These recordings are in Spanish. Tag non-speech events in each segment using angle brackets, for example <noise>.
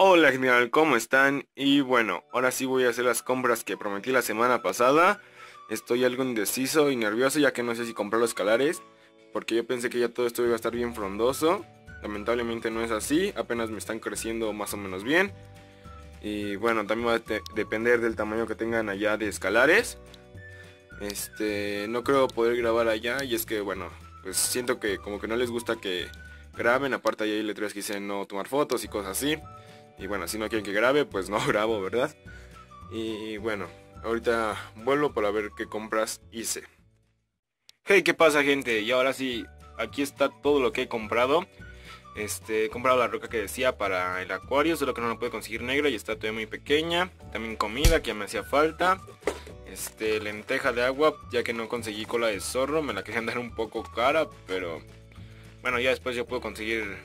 Hola general, ¿cómo están? Y bueno, ahora sí voy a hacer las compras que prometí la semana pasada. Estoy algo indeciso y nervioso ya que no sé si comprar los escalares. Porque yo pensé que ya todo esto iba a estar bien frondoso. Lamentablemente no es así, apenas me están creciendo más o menos bien. Y bueno, también va a depender del tamaño que tengan allá de escalares. Este, no creo poder grabar allá y es que bueno, pues siento que como que no les gusta que graben. Aparte ahí hay letras que dicen no tomar fotos y cosas así. Y bueno, si no quieren que grabe, pues no <laughs> grabo, ¿verdad? Y bueno, ahorita vuelvo para ver qué compras hice. Hey, ¿qué pasa gente? Y ahora sí, aquí está todo lo que he comprado. Este, he comprado la roca que decía para el acuario, solo que no lo puedo conseguir negra y está todavía muy pequeña. También comida que me hacía falta. Este, lenteja de agua, ya que no conseguí cola de zorro, me la quería andar <laughs> un poco cara, pero bueno, ya después yo puedo conseguir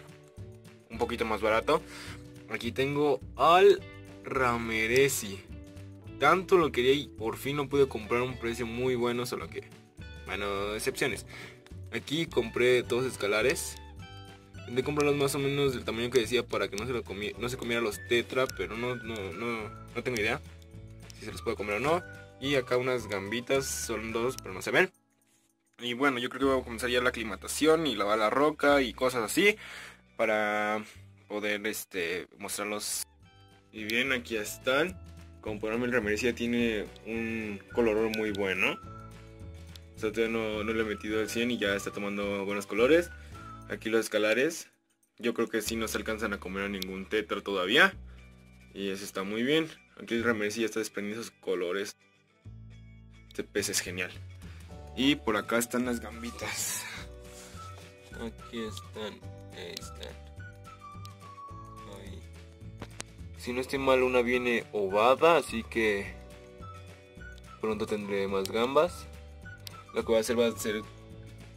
un poquito más barato. Aquí tengo al Rameresi. Tanto lo quería y por fin lo pude comprar a un precio muy bueno, solo que... Bueno, excepciones. Aquí compré dos escalares. Intenté comprarlos más o menos del tamaño que decía para que no se, lo no se comiera los tetra, pero no, no, no, no tengo idea si se los puede comer o no. Y acá unas gambitas, son dos, pero no se ven. Y bueno, yo creo que voy a comenzar ya la aclimatación y lavar la roca y cosas así. Para poder este, mostrarlos. Y bien, aquí están. Como podrán ver, el tiene un color muy bueno. Todavía no, no le he metido el 100 y ya está tomando buenos colores. Aquí los escalares. Yo creo que si no se alcanzan a comer a ningún tetra todavía. Y eso está muy bien. Aquí el Ramirez ya está desprendiendo esos colores. Este pez es genial. Y por acá están las gambitas. Aquí están. Ahí están. Si no estoy mal, una viene ovada, así que pronto tendré más gambas. Lo que voy a hacer va a ser...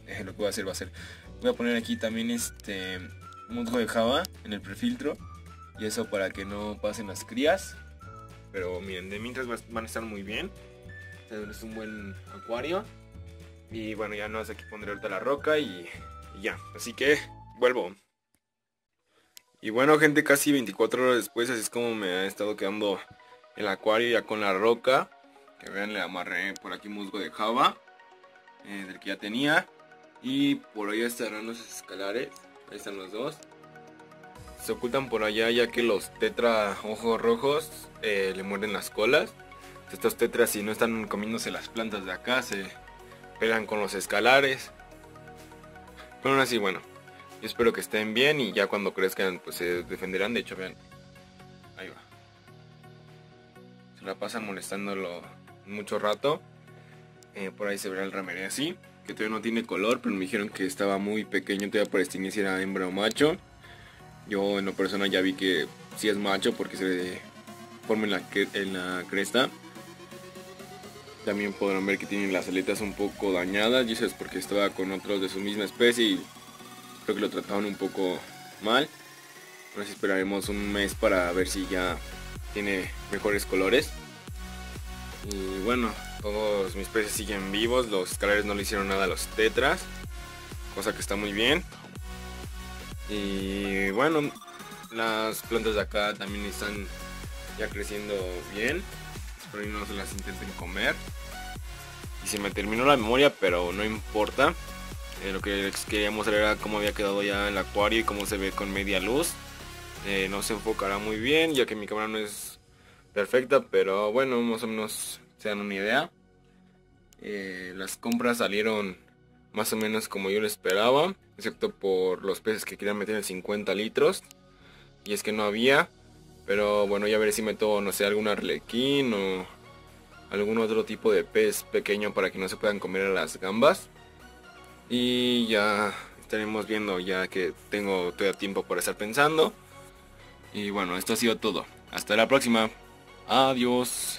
Eh, lo que voy a hacer va a ser... Voy a poner aquí también este musgo de java en el prefiltro. Y eso para que no pasen las crías. Pero miren, de mientras van a estar muy bien. Es un buen acuario. Y bueno, ya no hace aquí pondré ahorita la roca y ya. Así que vuelvo. Y bueno gente, casi 24 horas después así es como me ha estado quedando el acuario ya con la roca. Que vean, le amarré por aquí musgo de java, eh, del que ya tenía. Y por allá estarán los escalares, ahí están los dos. Se ocultan por allá ya que los tetra ojos rojos eh, le muerden las colas. Estos tetras si no están comiéndose las plantas de acá se pegan con los escalares. Pero aún así, bueno, yo espero que estén bien y ya cuando crezcan pues se defenderán. De hecho, vean. Ahí va. Se la pasan molestándolo mucho rato. Eh, por ahí se verá el rameré así. Que todavía no tiene color, pero me dijeron que estaba muy pequeño todavía para distinguir si era hembra o macho. Yo en lo personal ya vi que sí es macho porque se forma en la, en la cresta. También podrán ver que tienen las aletas un poco dañadas y eso es porque estaba con otros de su misma especie y Creo que lo trataron un poco mal. Ahora esperaremos un mes para ver si ya tiene mejores colores. Y bueno, todos mis peces siguen vivos. Los escalares no le hicieron nada a los tetras. Cosa que está muy bien. Y bueno, las plantas de acá también están ya creciendo bien. Espero que no se las intenten comer. Y se me terminó la memoria, pero no importa. Eh, lo que les quería mostrar era cómo había quedado ya el acuario y cómo se ve con media luz. Eh, no se enfocará muy bien ya que mi cámara no es perfecta, pero bueno, más o menos se dan una idea. Eh, las compras salieron más o menos como yo lo esperaba, excepto por los peces que querían meter en 50 litros. Y es que no había, pero bueno, ya veré si meto, no sé, algún arlequín o algún otro tipo de pez pequeño para que no se puedan comer a las gambas. Y ya estaremos viendo ya que tengo todavía tiempo para estar pensando. Y bueno, esto ha sido todo. Hasta la próxima. Adiós.